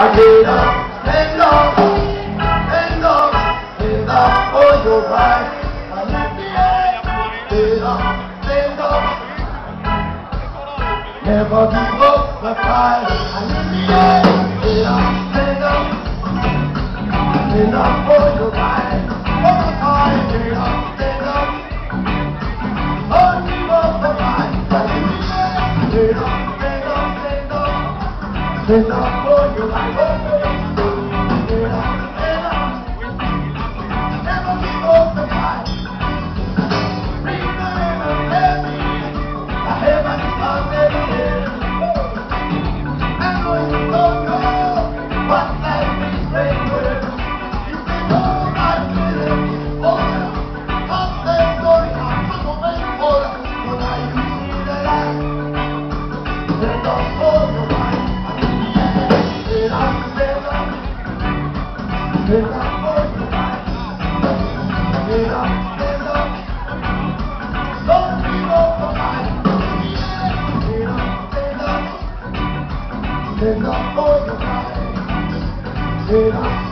I did up stand up and up Stand up all your right. I left the Stand up stand up. Never give up the fight. I left the air, stand up stand up stand up all your right. All the time, up. Stand up. Get up for the night. Get up.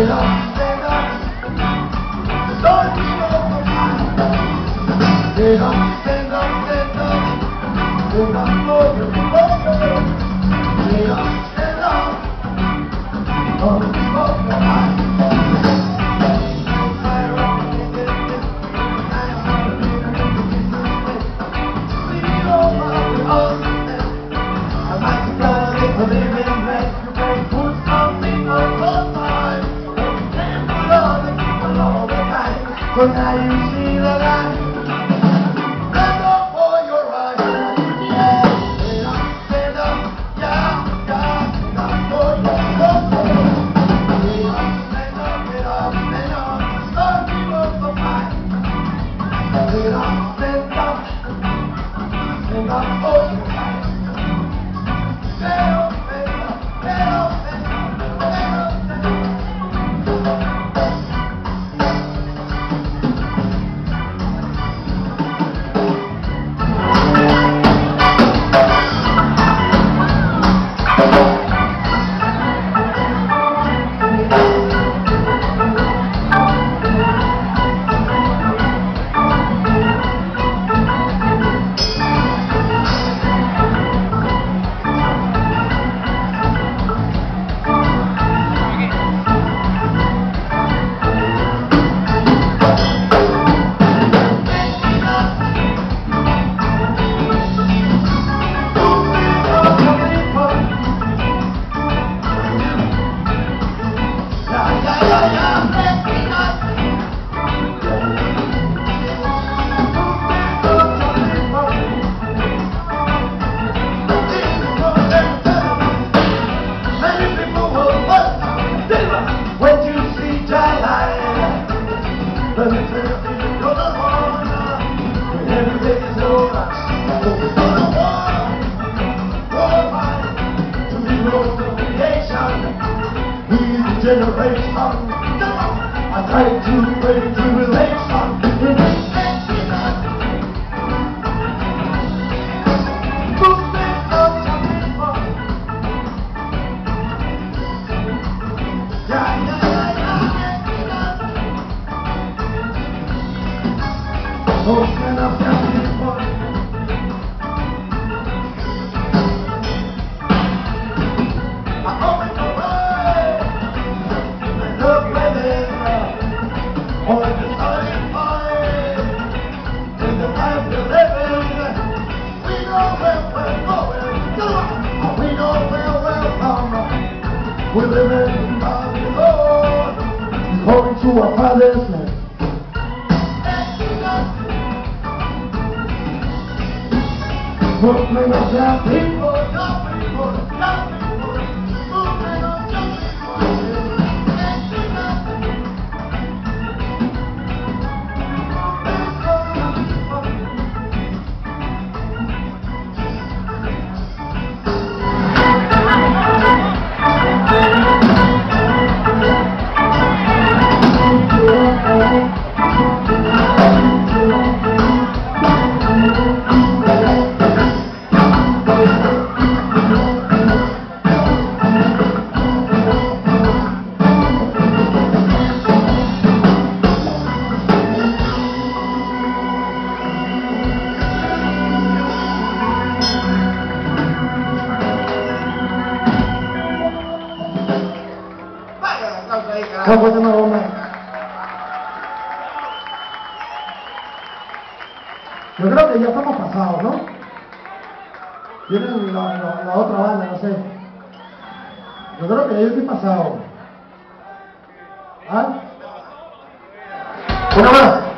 了。generation. I thank you, break through. living in Babylon going to a palace. land. Proclaim of people. ¿Cómo se llama hombre? Yo creo que ya estamos pasados, ¿no? Tienen la, la, otra banda, no sé. Yo creo que yo estoy pasado. ¿Ah? Una más.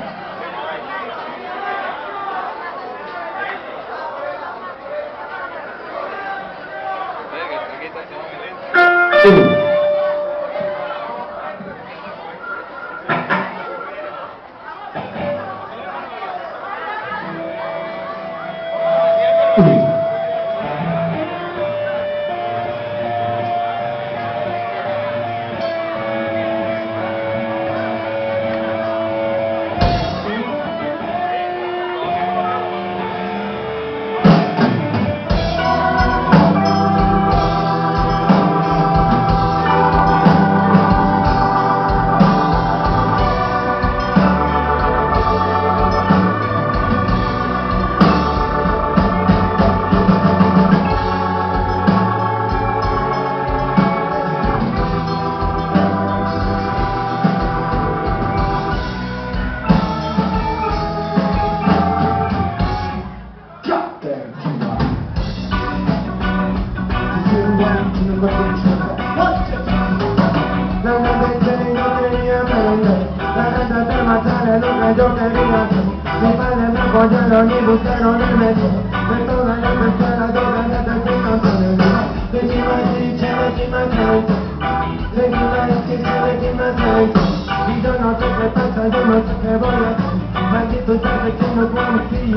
See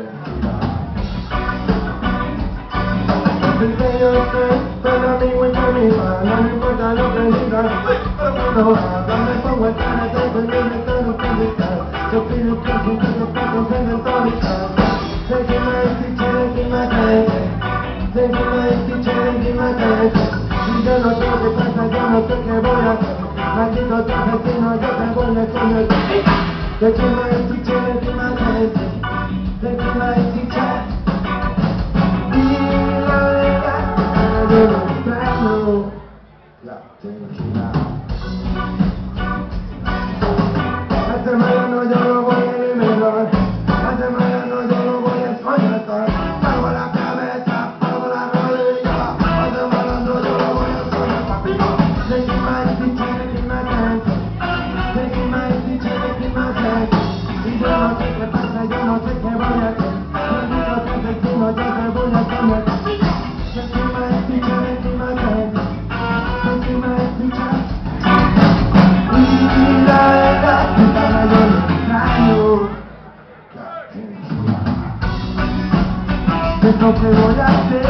you No hagan, me Taking my teacher, lo que voy a hacer